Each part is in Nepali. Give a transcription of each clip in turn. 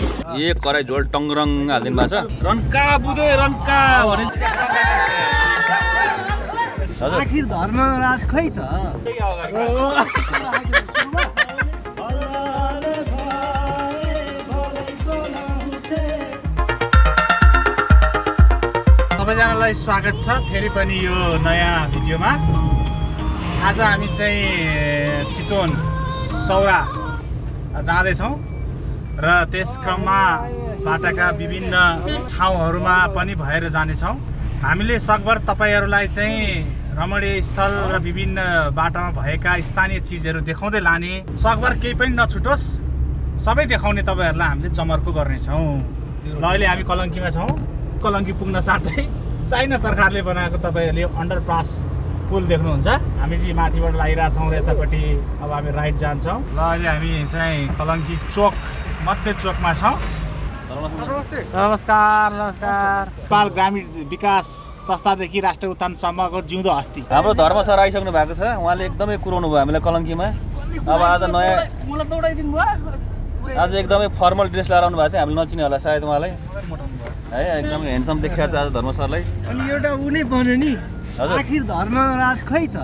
एक कराई झोल टङ्रङ हालिदिनु भएको छ। रन्का बुधे रन्का भने आखिर धर्मराज खै त? सबैजनालाई स्वागत छ। फेरि पनि यो नयाँ भिडियोमा। आज हामी चाहिँ चितवन सौरा जाँदैछौँ। र त्यस क्रममा बाटाका विभिन्न ठाउँहरूमा पनि भएर जानेछौँ। हामीले सकभर तपाईँहरूलाई चाहिँ रमणीय स्थल र विभिन्न बाटामा भएका स्थानीय चिजहरू देखाउँदै लाने सकभर केही पनि नछुटोस् सबै देखाउने तपाईँहरूलाई हामीले जमर्को गर्नेछौँ। ल अहिले हामी कलङ्कीमा छौँ। कलङ्की पुग्न साथै चाइना सरकारले बनाएको तपाईँहरूले अन्डरपास पुल देख्नुहुन्छ। हामी चाहिँ माथिबाट लागिरहेछौँ र यतापट्टि अब हामी राइट जान्छौँ। ल अहिले हामी चाहिँ कलङ्की चोक मध्य चोकमा छौँ। नमस्कार नमस्कार। नेपाल ग्रामीण विकास संस्थादेखि राष्ट्र उत्थानसम्मको जिउँदो हस्ती। हाम्रो धर्म सर आइसक्नु भएको छ। उहाँले एकदमै कुराउनु भयो हामीलाई कलङ्कीमा। अब आज नयाँ आज एकदमै फर्मल ड्रेस लगाएर आउनु भएको थियो। हामीले नचिने होला सायद उहाँलाई। है एकदमै ह्यान्डसम देखिएको छ आज धर्म सरलाई। अनि एउटा ऊ नै बन्यो नि हजुर। आखिर धर्मराज खै त?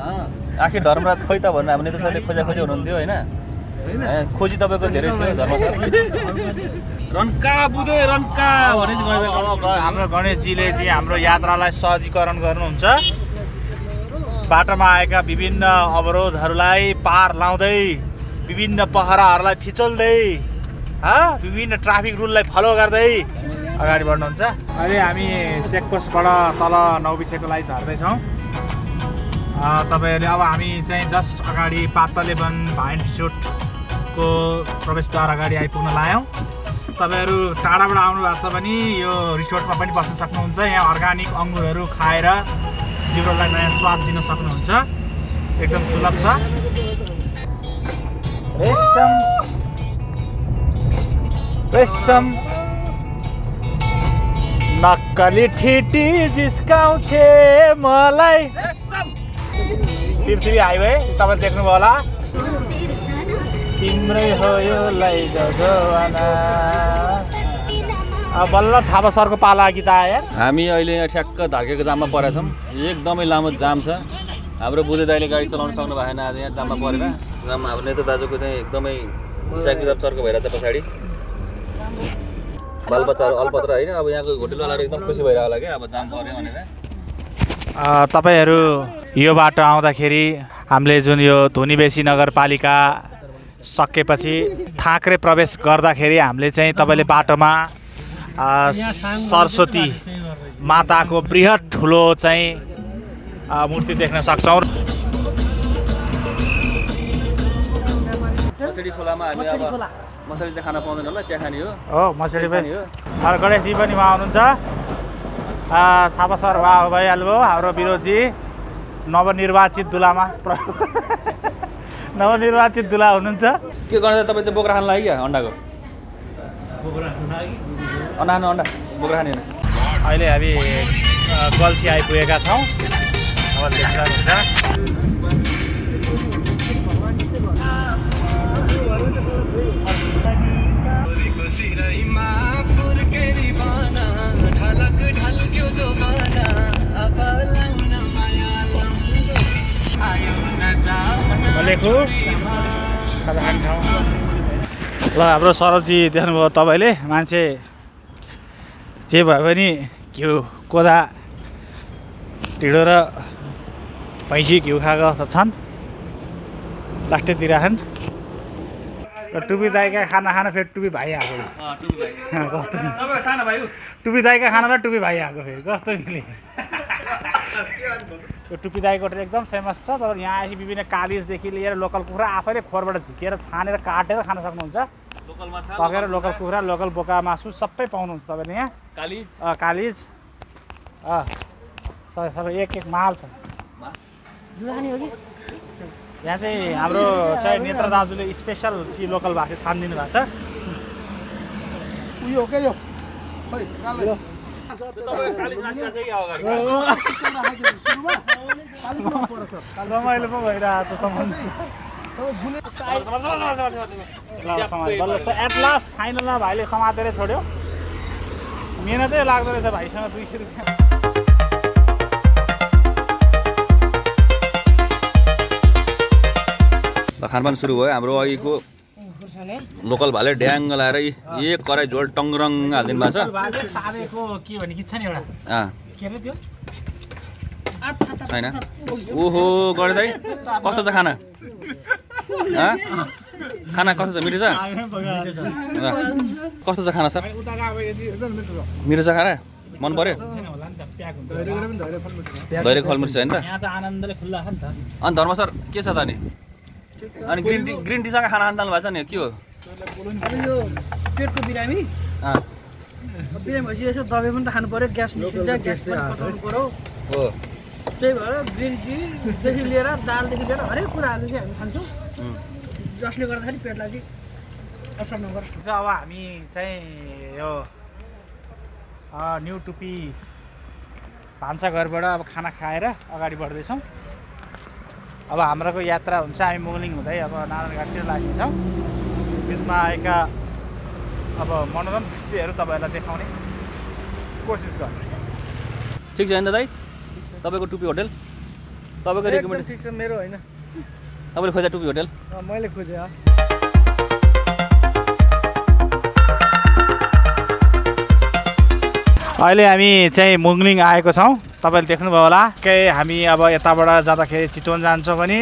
आखिर धर्मराज खोइ त भन्नु हामीले त सरले खोजा खोजी हुनुहुन्थ्यो होइन? खोजी तपाईँको धेरै थियो धर्म रन्का बुधे रन्का भने चाहिँ हाम्रो गणेशजीले चाहिँ हाम्रो यात्रालाई सहजीकरण गर्नुहुन्छ। बाटोमा आएका विभिन्न अवरोधहरूलाई पार लाउँदै विभिन्न पहराहरूलाई थिचोल्दै हा विभिन्न ट्राफिक रुललाई फलो गर्दै अगाडि बढ्नुहुन्छ। अहिले हामी चेकपोस्टबाट तल नौबिसेको लागि झर्दैछौँ। तपाईँहरूले अब हामी चाहिँ जस्ट अगाडि पातले वन भाइन रिसोर्टको प्रवेशद्वार अगाडि आइपुग्न लायौँ। तपाईँहरू टाढाबाट आउनु भएको छ भने यो रिसोर्टमा पनि बस्न सक्नुहुन्छ। यहाँ अर्ग्यानिक अङ्गुरहरू खाएर जिब्रोलाई नयाँ स्वाद दिन सक्नुहुन्छ। एकदम सुलभ छ। नक्कली ठिटी जिस्काउँछे मलाई। पृथ्वी हाइवे तपाईँ देख्नुभयो होला। तिम्रै हो यो बल्ल थापा सरको पाला गीत आयो हामी अहिले यहाँ ठ्याक्क धार्केको जाममा परेका छौँ। एकदमै लामो जाम छ। हाम्रो बुधे दाइले गाडी चलाउन सक्नु भएन आज यहाँ जाममा परेर। जाममा हाम्रो नेता दाजुको चाहिँ एकदमै हिसाब किताब चर्को भइरहेको छ पछाडि। बालबच्चाहरू अल्पत्र होइन। अब यहाँको होटेलवालाहरू एकदम खुसी भइरहेको होला क्या। अब जाम पऱ्यो भनेर। तपाईँहरू यो बाटो आउँदाखेरि हामीले जुन यो धुनीबेसी नगरपालिका सकेपछि थाक्रे प्रवेश गर्दाखेरि हामीले चाहिँ तपाईँले बाटोमा सरस्वती माताको बृहत ठुलो चाहिँ मूर्ति देख्न सक्छौँ। मछडी खोलामा हामी अब मछली चाहिँ खान पाउँदैन होला चिया खाने हो। हो मछली पनि खाने हो। हाम्रो गणेशजी पनि उहाँ हुनुहुन्छ। थापा सर भइहाल्नुभयो हाम्रो विरोधजी नवनिर्वाचित दुलामा। नवनिर्वाचित दुला हुनुहुन्छ। के गर्नु तपाईँ चाहिँ बोक्रा खानु लाग्यो क्या अन्डाको? अन्डा खानु अन्डा। बोक्रा खाने अहिले हामी गल्छी आइपुगेका छौँ। लेखु। ठाउँ। ल हाम्रो सरजी देख्नुभयो तपाईँले। मान्छे जे भए पनि घिउ कोदा ढिँडो र भैँसी घिउ खाएको त छन्। लास्टैतिरछन् र टुपी दाइका खाना खान फेरि टुपी भाइ। आएको कस्तो सानो भाइ टुपी दाइका खाना र टुपी भाइ आएको फेरि। कस्तो मिले यो टुपी होटल एकदम फेमस छ। तपाईँ यहाँ आएपछि विभिन्न कालिजदेखि लिएर लोकल कुखुरा आफैले खोरबाट झिकेर छानेर काटेर खान सक्नुहुन्छ। पकेर लोकल कुखुरा? लोकल बोका मासु सबै पाउनुहुन्छ तपाईँले यहाँ। कालिज? अँ, कालिज। अँ सबै सबै एक एक माल छ। यहाँ चाहिँ हाम्रो चाहिँ नेत्र दाजुले स्पेसल चाहिँ लोकल भाषा छानिदिनु भएको छ। उयो रमाइलो पो भइरहेको एट लास्ट फाइनलमा भाइले समातेरै छोड्यो मिहिनेतै लाग्दो रहेछ भाइसँग दुई सय रुपियाँ खानपान सुरु भयो हाम्रो अघिको लोकल भाले ड्याङ्ग लाएर यी- एक कराई झोल टङ्रङ हालिदिनु भएको छ। छैन ओहो गरे दाइ। कस्तो छ खाना? हँ? खाना कस्तो छ? मिठो छ? कस्तो छ खाना सर? मिठो छ। खाना? मन पर्यो? छैन होला नि त प्याक हुन्छ दैले फलमिर्च छ नि त। यहाँ त आनन्दले खुल्ला छ नि त। अनि धर्म सर के छ त अनि? अनि ग्रिन टी ग्रिन टीसँग खाना खानु थाल्नु भएको छ नि के हो? यो पेटको बिरामी। अँ, बिरामी भएपछि यसो दबाई पनि त खानु पऱ्यो ग्यास निस्किन्छ ग्यास पनि पचाउनु पऱ्यो हो। त्यही भएर ग्रिन टीदेखि लिएर दालदेखि लिएर हरेक कुराहरू चाहिँ हामी खान्छौँ। जसले गर्दाखेरि पेटलाई चाहिँ असर नगरोस्। चाहिँ अब हामी चाहिँ यो न्यु टुपी भान्साघरबाट अब खाना खाएर अगाडि बढ्दैछौँ। अब हाम्रोको यात्रा हुन्छ हामी मुगलिङ हुँदै अब नारायणघाटतिर लाग्नेछौँ। बिचमा आएका अब मनोरम दृश्यहरू तपाईँहरूलाई देखाउने कोसिस गर्नेछौँ। ठिक छ नि त दाइ तपाईँको टुपी होटेल? तपाईँको रिकमेन्डेसन ठिक छ मेरो होइन। तपाईँले खोजा टुपी होटेल? मैले खोजेँ। अहिले हामी चाहिँ मुङ्लिङ आएको छौँ। तपाईँले देख्नुभयो होला के हामी अब यताबाट जाँदाखेरि चितवन जान्छौँ भने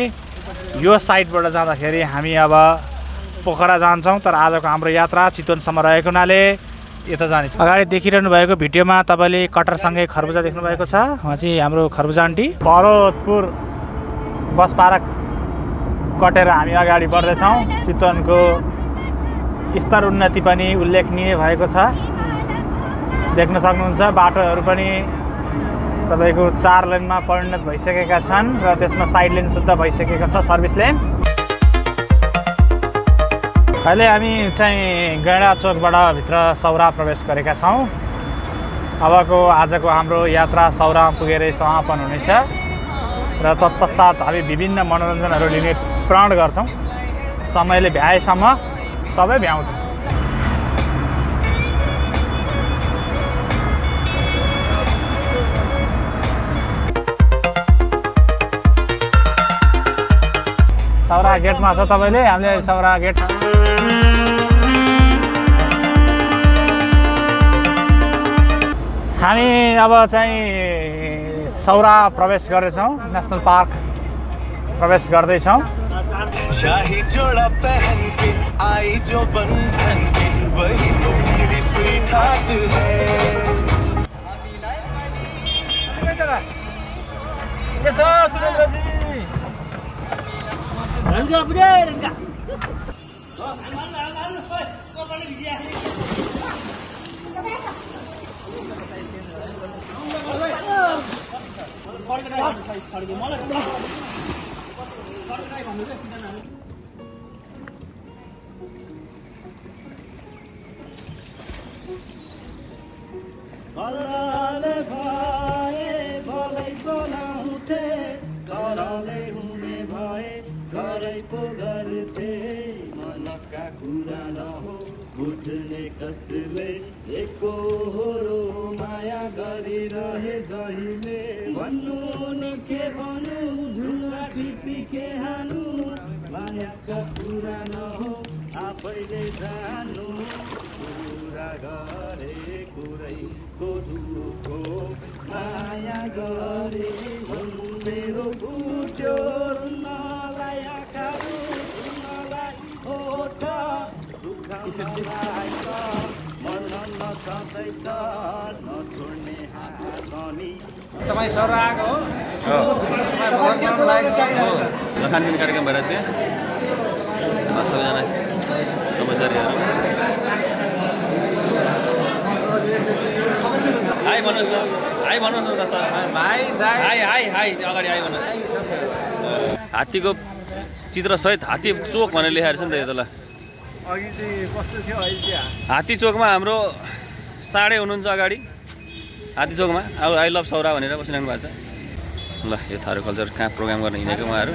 यो साइडबाट जाँदाखेरि हामी अब पोखरा जान्छौँ तर आजको हाम्रो यात्रा चितवनसम्म रहेको हुनाले यता जानेछौँ अगाडि देखिरहनु भएको भिडियोमा तपाईँले कटरसँगै खरबुजा देख्नुभएको छ। उहाँ चाहिँ हाम्रो खरबुजा आन्टी। भरतपुर बस पार्क कटेर हामी अगाडि बढ्दैछौँ। चितवनको स्तर उन्नति पनि उल्लेखनीय भएको छ। देख्न सक्नुहुन्छ बाटोहरू पनि तपाईँको चार लेनमा परिणत भइसकेका छन् र त्यसमा साइड लेन शुद्ध भइसकेको छ सर्भिस लेन। अहिले हामी चाहिँ गैँडा चोकबाट भित्र सौरा प्रवेश गरेका छौँ। अबको आजको हाम्रो यात्रा सौरामा पुगेर समापन हुनेछ र तत्पश्चात हामी विभिन्न मनोरञ्जनहरू लिने प्रण गर्छौँ। समयले भ्याएसम्म सबै भ्याउँछौँ। सौरा गेटमा छ तपाईँले? हामीले सौरा गेट हामी अब चाहिँ सौरा प्रवेश गर्दैछौँ। नेसनल पार्क प्रवेश गर्दैछौँ। शाही जोड़ा पहन के आई जो बंधन के वही तो मेरी स्वीट हार्ट है। के छ सुरेन्द्रजी कराले भए बुझ्ने कसले एकहोरो माया गरिरहे जहिले। भन्नु नि के भन्नु ढुङ्गा टिपी के हानु। मायाका कुरा नहो आफैले जानु। कुरा गरे कुरैको दुःखो माया गरे। मेरो बुझ्यो रुनलाई तपाईँ सर आएको हो। खानपिन कार्यक्रम छ यहाँ सबैजना। कर्मचारीहरू। हाई भन्नुहोस् न। हाई भन्नुहोस् न त सर। भाइ हाई हाई हाई। अगाडि हाई भन्नुहोस्। हात्तीको चित्रसहित हात्ती चोक भनेर लेखाएर छ नि त यो तल। अघि कस्तो थियो अहिले हात्ती चोकमा हाम्रो साढे हुनुहुन्छ अगाडि। हात्ती चोकमा। अब आई लभ सौरा भनेर बसिरहनु भएको छ। ल यो थारू कल्चर कहाँ प्रोग्राम गर्न हिँडेको उहाँहरू?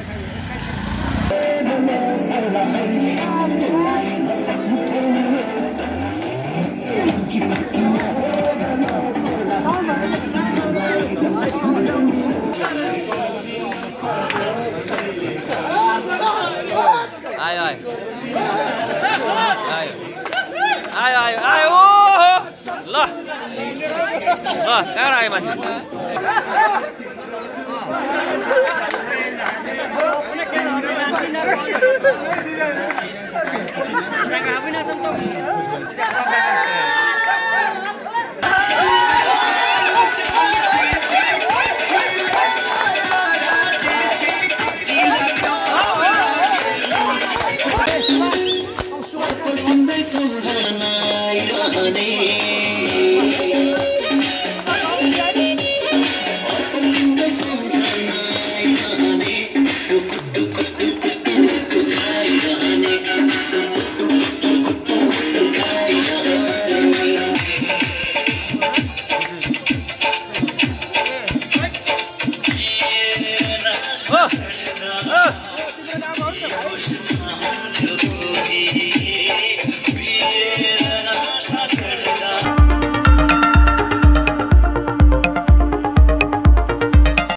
ल कहाँ आयो मान्छे ओ ओ